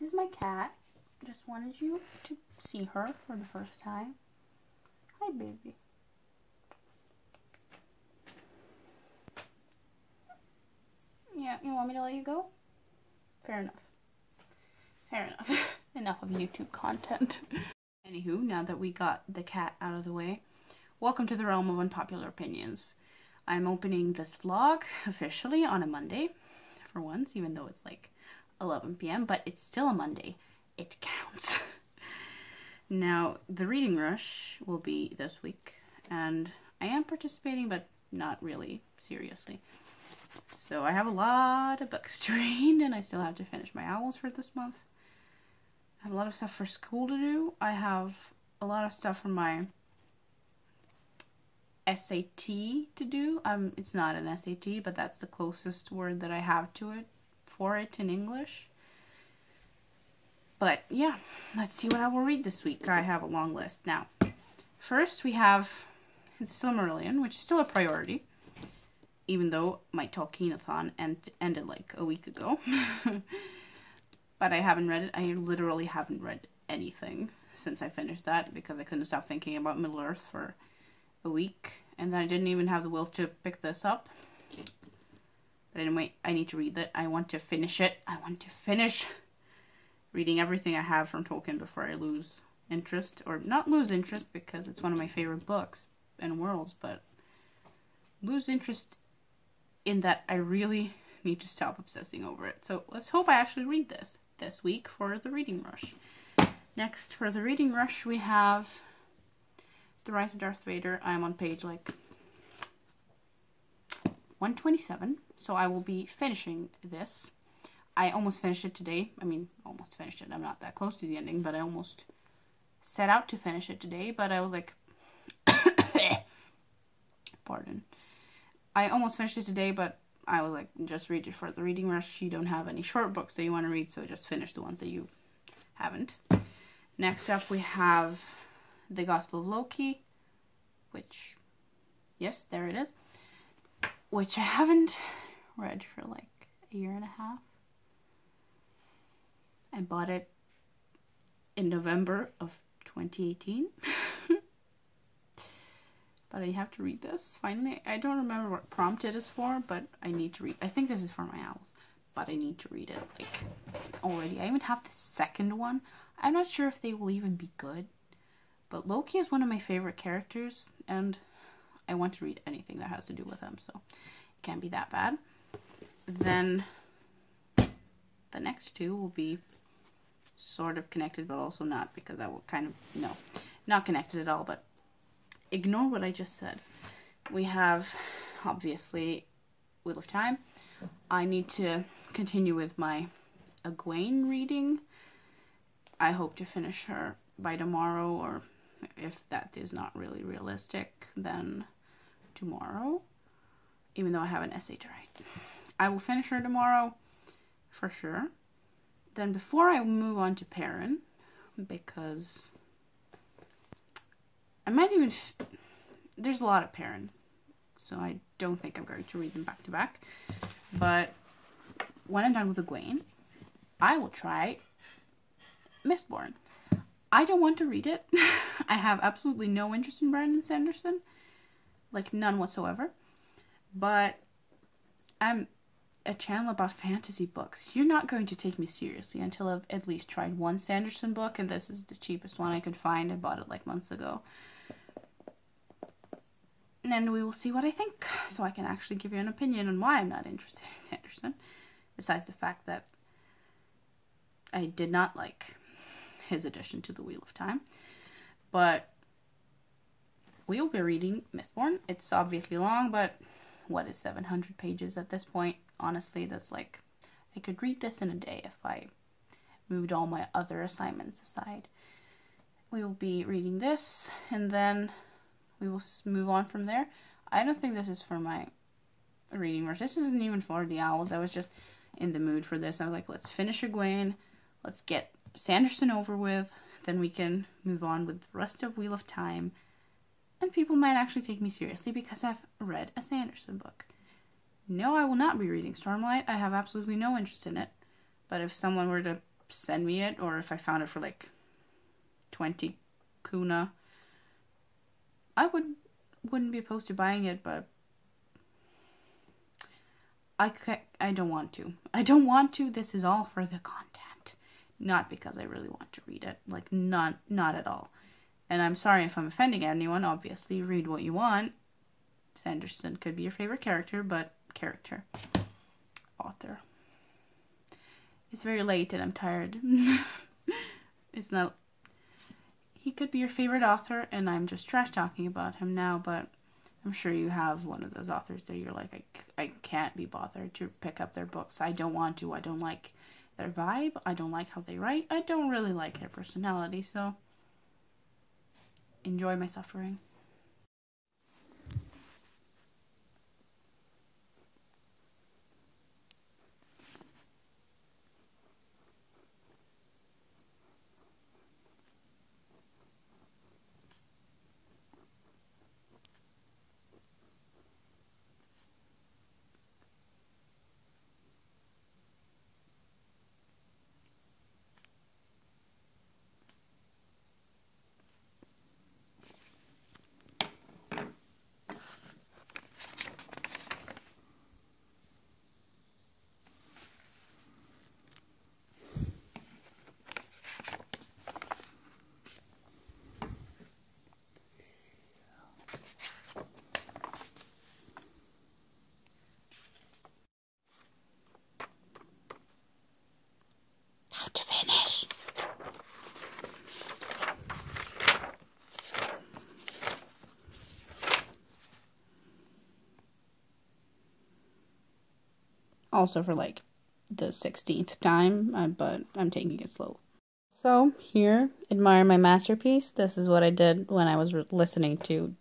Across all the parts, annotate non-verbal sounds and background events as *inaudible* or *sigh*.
This is my cat. Just wanted you to see her for the first time. Hi, baby. Yeah, you want me to let you go? Fair enough. Fair enough. *laughs* enough of YouTube content. *laughs* Anywho, now that we got the cat out of the way, welcome to the realm of unpopular opinions. I'm opening this vlog *laughs* officially on a Monday, for once, even though it's like 11 p.m., but it's still a Monday. It counts. *laughs* now, the reading rush will be this week, and I am participating, but not really seriously. So I have a lot of books *laughs* to read, and I still have to finish my owls for this month. I have a lot of stuff for school to do. I have a lot of stuff for my SAT to do. Um, it's not an SAT, but that's the closest word that I have to it for it in English. But yeah, let's see what I will read this week. I have a long list. Now, first we have the Silmarillion, which is still a priority, even though my Tolkienathon end, ended like a week ago. *laughs* but I haven't read it. I literally haven't read anything since I finished that because I couldn't stop thinking about Middle Earth for a week. And then I didn't even have the will to pick this up. But anyway, I need to read it. I want to finish it. I want to finish reading everything I have from Tolkien before I lose interest. Or not lose interest because it's one of my favorite books and worlds, but lose interest in that I really need to stop obsessing over it. So let's hope I actually read this this week for the reading rush. Next, for the reading rush, we have The Rise of Darth Vader. I'm on page like 127, so I will be finishing this. I almost finished it today. I mean, almost finished it. I'm not that close to the ending, but I almost set out to finish it today, but I was like, *coughs* pardon. I almost finished it today, but I was like, just read it for the reading rush. You don't have any short books that you want to read, so just finish the ones that you haven't. Next up, we have The Gospel of Loki, which, yes, there it is, which I haven't read for like a year and a half. I bought it in November of 2018. *laughs* but I have to read this finally. I don't remember what prompt it is for, but I need to read. I think this is for my owls, but I need to read it like already. I even have the second one. I'm not sure if they will even be good, but Loki is one of my favorite characters, and I want to read anything that has to do with him, so it can't be that bad. Then the next two will be sort of connected, but also not because I will kind of, no, not connected at all, but ignore what I just said. We have, obviously, Wheel of Time. I need to continue with my Egwene reading. I hope to finish her by tomorrow, or if that is not really realistic, then tomorrow, even though I have an essay to write. I will finish her tomorrow, for sure then before I move on to Perrin, because I might even, there's a lot of Perrin, so I don't think I'm going to read them back to back, but when I'm done with Egwene, I will try Mistborn. I don't want to read it. *laughs* I have absolutely no interest in Brandon Sanderson, like none whatsoever, but I'm a channel about fantasy books. You're not going to take me seriously until I've at least tried one Sanderson book, and this is the cheapest one I could find. I bought it like months ago. And we will see what I think, so I can actually give you an opinion on why I'm not interested in Sanderson, besides the fact that I did not like his addition to the Wheel of Time. But we will be reading Mistborn. It's obviously long, but what is 700 pages at this point? honestly, that's like, I could read this in a day if I moved all my other assignments aside. We will be reading this, and then we will move on from there. I don't think this is for my reading rush. This isn't even for the owls. I was just in the mood for this. I was like, let's finish Egwene. Let's get Sanderson over with. Then we can move on with the rest of Wheel of Time. And people might actually take me seriously because I've read a Sanderson book. No, I will not be reading Stormlight. I have absolutely no interest in it. But if someone were to send me it, or if I found it for like 20 kuna, I would wouldn't be opposed to buying it, but I I don't want to. I don't want to. This is all for the content, not because I really want to read it. Like not not at all. And I'm sorry if I'm offending anyone. Obviously, read what you want. Sanderson could be your favorite character, but character, author. It's very late and I'm tired. *laughs* it's not. He could be your favorite author, and I'm just trash talking about him now, but I'm sure you have one of those authors that you're like, I, I can't be bothered to pick up their books. I don't want to. I don't like their vibe. I don't like how they write. I don't really like their personality, so enjoy my suffering. Also for like the 16th time, uh, but I'm taking it slow. So, here, admire my masterpiece. This is what I did when I was listening to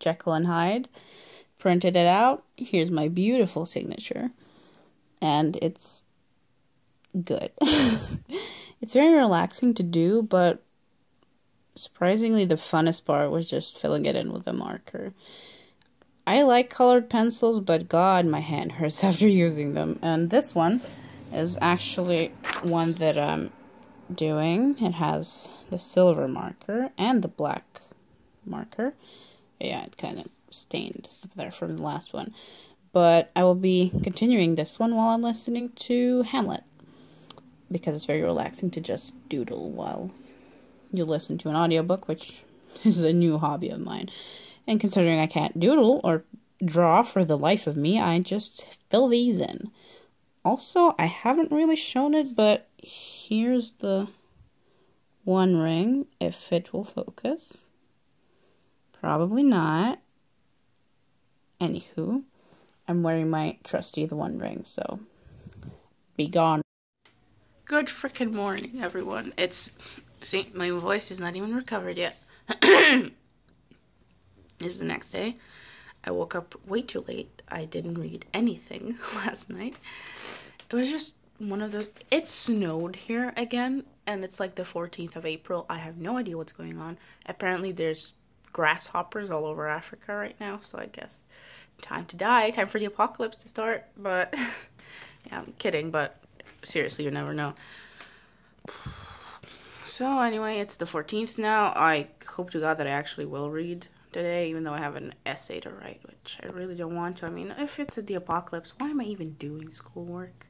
Jekyll and Hyde. Printed it out. Here's my beautiful signature. And it's good. *laughs* it's very relaxing to do, but surprisingly, the funnest part was just filling it in with a marker. I like colored pencils, but God, my hand hurts *laughs* after using them. And this one is actually one that I'm doing. It has the silver marker and the black marker. Yeah, it kind of stained up there from the last one. But I will be continuing this one while I'm listening to Hamlet. Because it's very relaxing to just doodle while you listen to an audiobook, which *laughs* is a new hobby of mine. And considering I can't doodle or draw for the life of me, I just fill these in. Also, I haven't really shown it, but here's the one ring, if it will focus. Probably not. Anywho, I'm wearing my trusty The One Ring, so be gone. Good freaking morning, everyone. It's, see, my voice is not even recovered yet. *clears throat* This is the next day. I woke up way too late. I didn't read anything *laughs* last night. It was just one of those. It snowed here again, and it's like the 14th of April. I have no idea what's going on. Apparently, there's grasshoppers all over Africa right now, so I guess time to die, time for the apocalypse to start. But *laughs* yeah, I'm kidding, but seriously, you never know. *sighs* So anyway, it's the 14th now. I hope to God that I actually will read today, even though I have an essay to write, which I really don't want to. I mean, if it's the apocalypse, why am I even doing schoolwork?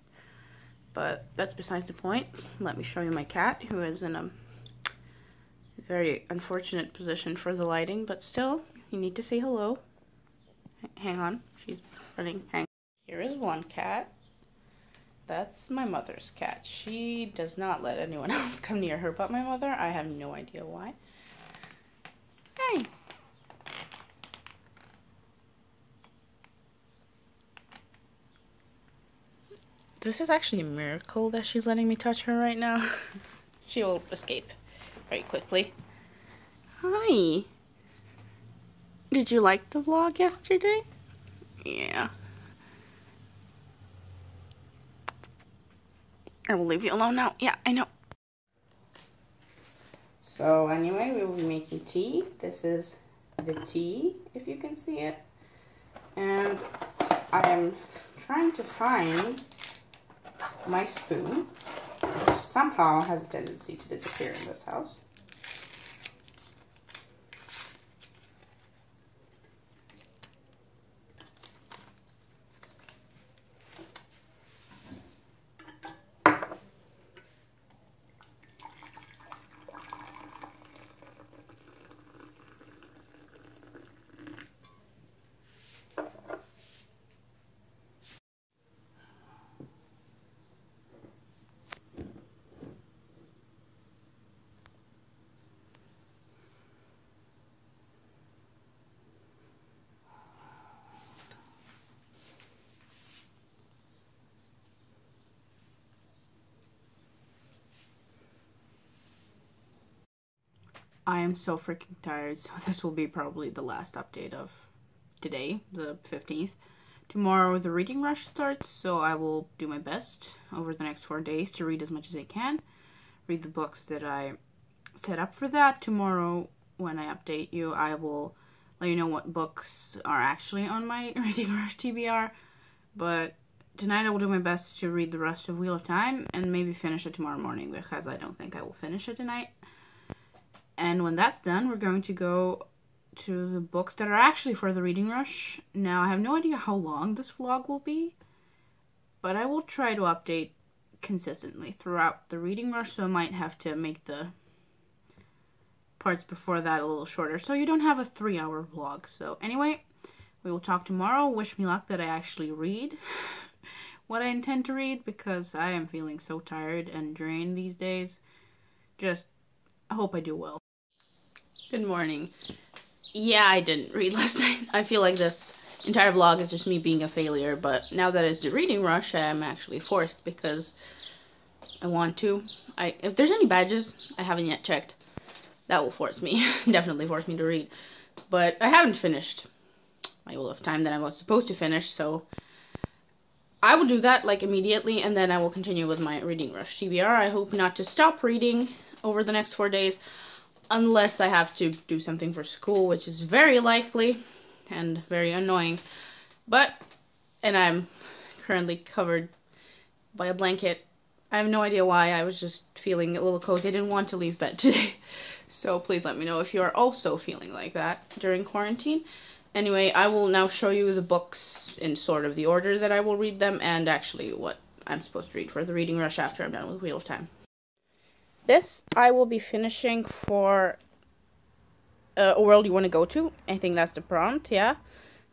But that's besides the point. Let me show you my cat, who is in a very unfortunate position for the lighting, but still, you need to say hello. H hang on, she's running. Hang. Here is one cat. That's my mother's cat. She does not let anyone *laughs* else come near her but my mother. I have no idea why. Hey. This is actually a miracle that she's letting me touch her right now. *laughs* she will escape very quickly. Hi. Did you like the vlog yesterday? Yeah. I will leave you alone now. Yeah, I know. So anyway, we will be making tea. This is the tea, if you can see it. And I am trying to find my spoon. which somehow has a tendency to disappear in this house. I am so freaking tired, *laughs* so this will be probably the last update of today, the 15th. Tomorrow the reading rush starts, so I will do my best over the next four days to read as much as I can. Read the books that I set up for that. Tomorrow, when I update you, I will let you know what books are actually on my *laughs* reading rush TBR. But tonight I will do my best to read the rest of Wheel of Time and maybe finish it tomorrow morning because I don't think I will finish it tonight. And when that's done, we're going to go to the books that are actually for the reading rush. Now, I have no idea how long this vlog will be, but I will try to update consistently throughout the reading rush, so I might have to make the parts before that a little shorter, so you don't have a three hour vlog. So, anyway, we will talk tomorrow. Wish me luck that I actually read *laughs* what I intend to read because I am feeling so tired and drained these days. Just I hope I do well. Good morning. Yeah, I didn't read *laughs* last night. I feel like this entire vlog is just me being a failure, but now that it's the reading rush, I'm actually forced because I want to. I If there's any badges, I haven't yet checked. That will force me, *laughs* definitely force me to read. But I haven't finished my Wheel of Time that I was supposed to finish, so I will do that like immediately, and then I will continue with my reading rush TBR. I hope not to stop reading over the next four days unless I have to do something for school, which is very likely and very annoying. But, and I'm currently covered by a blanket. I have no idea why. I was just feeling a little cozy. I didn't want to leave bed *laughs* today. So please let me know if you are also feeling like that during quarantine. Anyway, I will now show you the books in sort of the order that I will read them and actually what I'm supposed to read for the reading rush after I'm done with Wheel of Time. This I will be finishing for uh, a world you want to go to. I think that's the prompt, yeah.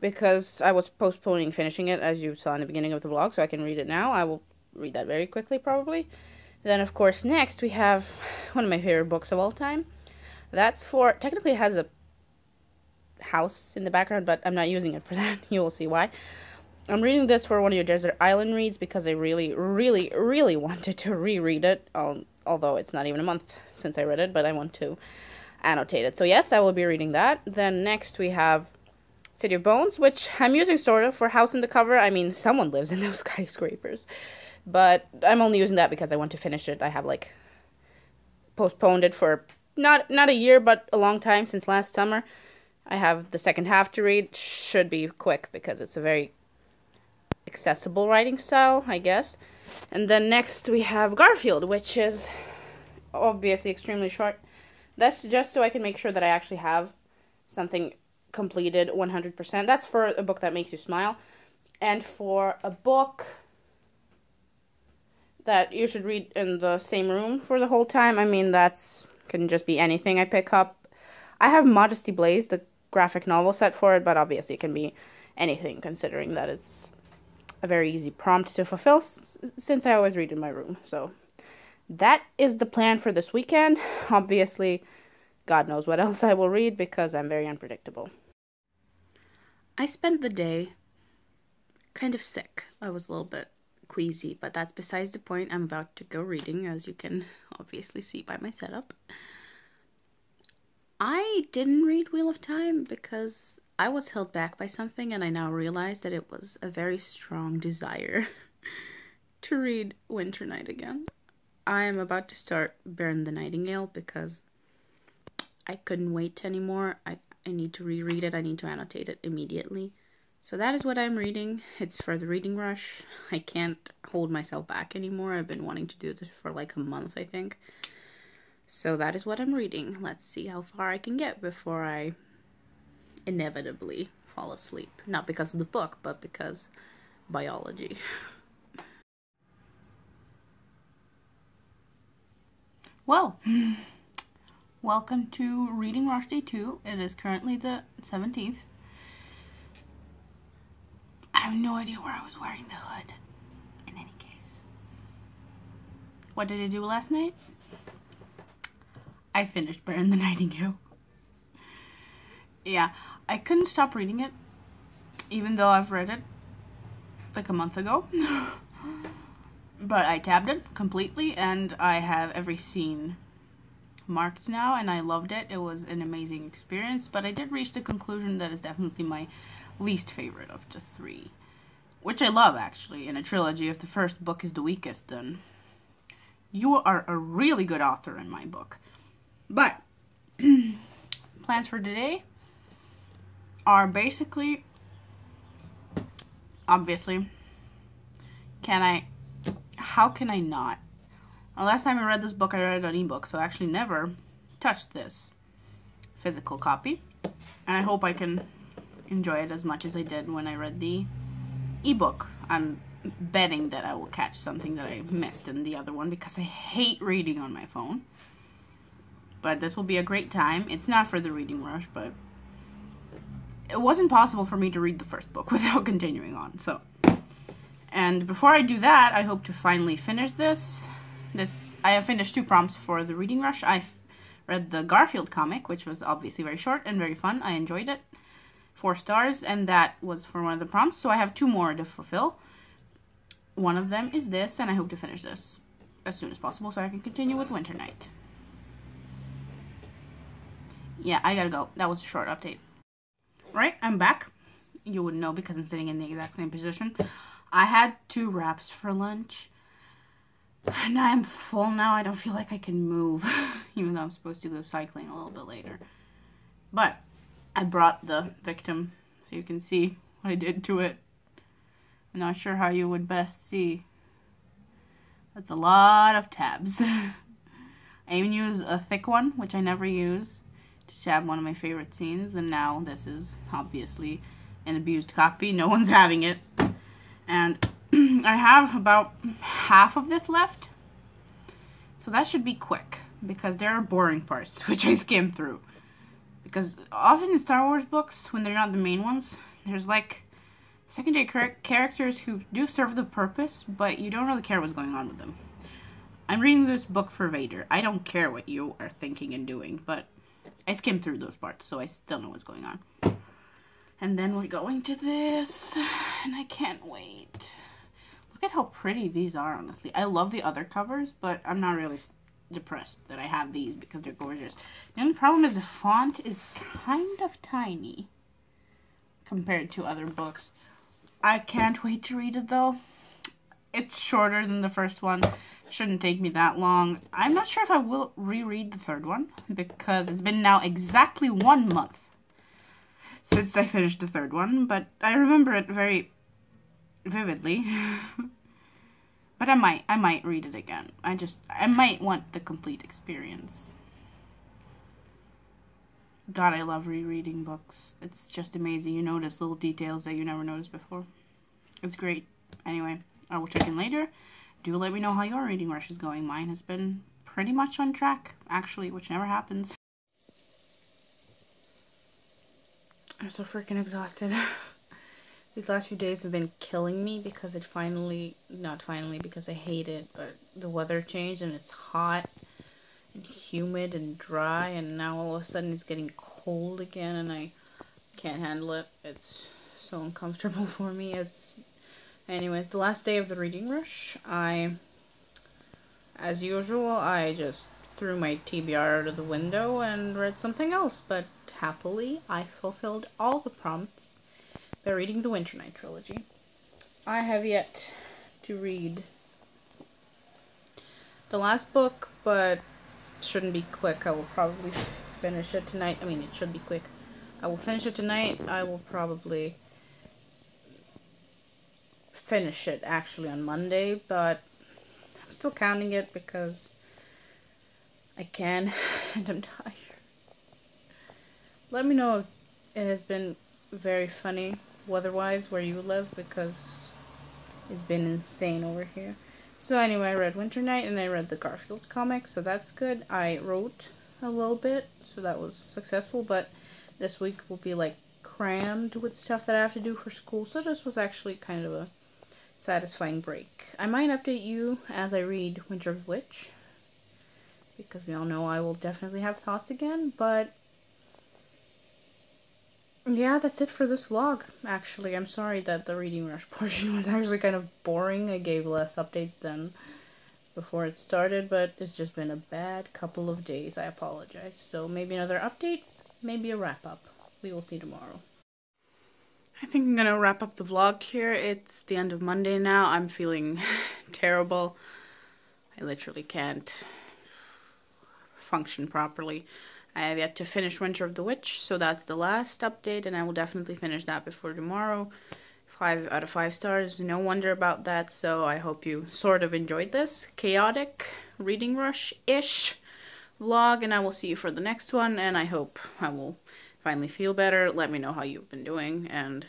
Because I was postponing finishing it, as you saw in the beginning of the vlog, so I can read it now. I will read that very quickly, probably. Then, of course, next we have one of my favorite books of all time. That's for, technically has a house in the background, but I'm not using it for *laughs* that. you will see why. I'm reading this for one of your Desert Island reads because I really, really, really *laughs* wanted to reread it. Um, although it's not even a month since I read it, but I want to annotate it. So yes, I will be reading that. Then next we have City of Bones, which I'm using sort of for house in the cover. I mean, someone lives in *laughs* those skyscrapers. But I'm only using that because I want to finish it. I have like postponed it for not not a year, but a long time since last summer. I have the second half to read. Should be quick because it's a very accessible writing style, I guess. And then next we have Garfield, which is obviously extremely short. That's just so I can make sure that I actually have something completed 100%. That's for a book that makes you smile. And for a book that you should read in the same room for the whole time, I mean, that's can just be anything I pick up. I have Modesty Blaise, the graphic novel set for it, but obviously it can be anything considering that it's a very easy prompt to fulfill since I always read in my room. So that is the plan for this weekend. *laughs* Obviously, God knows what else I will read because I'm very unpredictable. I spent the day kind of sick. I was a little bit queasy, but that's besides the point. I'm about to go reading, as you can *laughs* obviously see by my setup. I didn't read Wheel of Time because I was held back by something, and I now realize that it was a very strong desire *laughs* to read Winter Night again. I am about to start Bear and the Nightingale because I couldn't wait anymore. I, I need to reread it, I need to annotate it immediately. So that is what I'm reading. It's for the reading rush. I can't hold myself back anymore. I've been wanting to do this for like a month, I think. So that is what I'm reading. Let's see how far I can get before I inevitably fall asleep. Not because of the book, but because biology. *laughs* well, welcome to Reading Rush Day 2. It is currently the 17th. I have no idea where I was wearing the hood. In any case. What did I do last night? I finished and the Nightingale. Yeah, I couldn't stop reading it, even though I've read it like a month ago. *laughs* but I tabbed it completely, and I have every scene marked now, and I loved it. It was an amazing experience, but I did reach the conclusion that it's definitely my least favorite of the three. Which I love, actually, in a trilogy. If the first book is the weakest, then you are a really good author in my book. But *clears throat* plans for today are basically obviously can I how can I not? The last time I read this book I read it on ebook, so I actually never touched this physical copy. And I hope I can enjoy it as much as I did when I read the ebook. I'm betting that I will catch something that I missed in the other one because I hate reading on my phone. But this will be a great time. It's not for the reading rush, but it wasn't possible for me to read the first book *laughs* without continuing on. So, and before I do that, I hope to finally finish this. This I have finished two prompts for the reading rush. I read the Garfield comic, which was obviously very short and very fun. I enjoyed it. Four stars, and that was for one of the prompts. So I have two more to fulfill. One of them is this, and I hope to finish this as soon as possible so I can continue with Winter Night yeah, I gotta go. That was a short update. Right, I'm back. You wouldn't know because I'm sitting in the exact same position. I had two wraps for lunch. *sighs* And I'm full now. I don't feel like I can move, *laughs* even though I'm supposed to go cycling a little bit later. But I brought the victim so you can see what I did to it. I'm not sure how you would best see. That's a lot of tabs. *laughs* I even use a thick one, which I never use to have one of my favorite scenes, and now this is obviously an abused copy. No one's having it. And *clears throat* I have about half of this left. So that should be quick, because there are boring parts, *laughs* which I skim through. Because often in Star Wars books, when they're not the main ones, there's like secondary char characters who do serve the purpose, but you don't really care what's going on with them. I'm reading this book for Vader. I don't care what you are thinking and doing, but I skimmed through those parts, so I still know what's going on. And then we're going to this, and I can't wait. Look at how pretty these are, honestly. I love the other covers, but I'm not really depressed that I have these because they're gorgeous. The only problem is the font is kind of tiny compared to other books. I can't wait to read it, though. It's shorter than the first one. Shouldn't take me that long. I'm not sure if I will reread the third one because it's been now exactly one month since I finished the third one, but I remember it very vividly. *laughs* but I might, I might read it again. I just, I might want the complete experience. God, I love rereading books. It's just amazing. You notice little details that you never noticed before. It's great. Anyway, I will check in later do let me know how your reading rush is going. Mine has been pretty much on track, actually, which never happens. I'm so freaking exhausted. *laughs* These last few days have been killing me because it finally, not finally, because I hate it, but the weather changed and it's hot and humid and dry and now all of a sudden it's getting cold again and I can't handle it. It's so uncomfortable *laughs* for me. It's Anyways, the last day of the reading rush, I, as usual, I just threw my TBR out of the window and read something else, but happily, I fulfilled all the prompts by reading the Winter Night trilogy. I have yet to read the last book, but shouldn't be quick. I will probably finish it tonight. I mean, it should be quick. I will finish it tonight. I will probably finish it actually on Monday, but I'm still counting it because I can *laughs* and I'm tired. Let me know if it has been very funny weather-wise where you live because it's been insane over here. So anyway, I read Winter Night and I read the Garfield comic, so that's good. I wrote a little bit, so that was successful, but this week will be like crammed with stuff that I have to do for school, so this was actually kind of a satisfying break. I might update you as I read Winter of Witch, because we all know I will definitely have thoughts again, but yeah, that's it for this vlog, actually. I'm sorry that the reading rush *laughs* portion was actually kind of boring. I gave less updates than before it started, but it's just been a bad couple of days. I apologize. So maybe another update, maybe a wrap-up. We will see tomorrow. I think I'm gonna wrap up the vlog here. It's the end of Monday now. I'm feeling *laughs* terrible. I literally can't function properly. I have yet to finish Winter of the Witch, so that's the last update, and I will definitely finish that before tomorrow. Five out of five stars, no wonder about that, so I hope you sort of enjoyed this chaotic reading rush-ish vlog, and I will see you for the next one, and I hope I will finally feel better. Let me know how you've been doing, and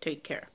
take care.